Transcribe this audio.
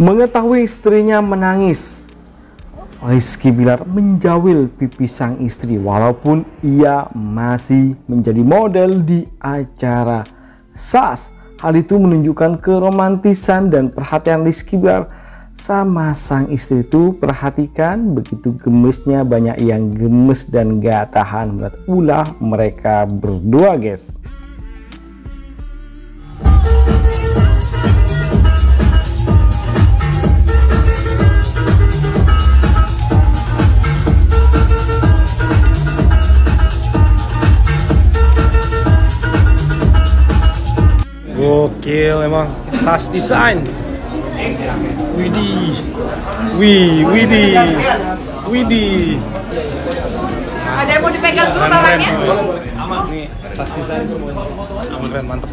Mengetahui istrinya menangis, Rizky Bilar menjawil pipi sang istri walaupun ia masih menjadi model di acara. SAS. Hal itu menunjukkan keromantisan dan perhatian Rizky Bilar sama sang istri itu perhatikan begitu gemesnya banyak yang gemes dan gak tahan. Berat ulah mereka berdua guys Gokil emang. SAS Design. Widih Wih, Widih Widih Ada yang mau dipegang dulu barangnya? Aman nih. SAS Design semua Aman keren mantep